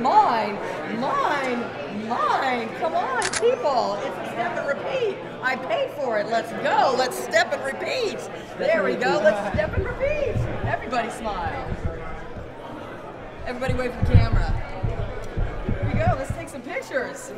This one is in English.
mine, mine, mine. Come on, people. It's a step and repeat. I paid for it. Let's go. Let's step and repeat. There we go. Let's step and repeat. Everybody smile. Everybody wave for the camera. Here we go. Let's take some pictures.